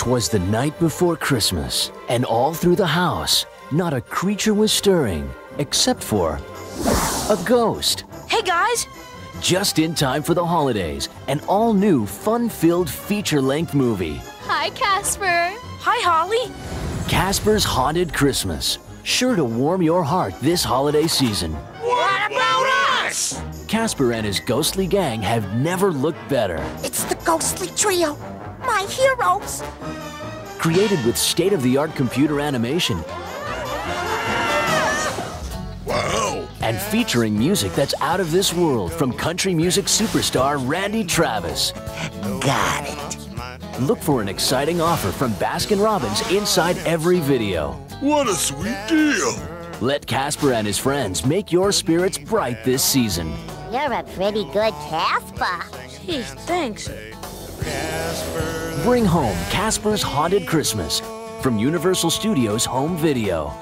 'Twas the night before Christmas, and all through the house, not a creature was stirring, except for a ghost. Hey guys! Just in time for the holidays, an all new, fun filled feature length movie Hi, Casper. Hi, Holly! Casper's Haunted Christmas. Sure to warm your heart this holiday season. What about us? Casper and his ghostly gang have never looked better. It's the ghostly trio. My heroes. Created with state of the art computer animation Wow. and featuring music that's out of this world from country music superstar Randy Travis. Got it. Look for an exciting offer from Baskin Robbins inside every video. What a sweet deal. Let Casper and his friends make your spirits bright this season. You're a pretty good Casper. Gee, thanks. Bring home Casper's Haunted Christmas from Universal Studios Home Video.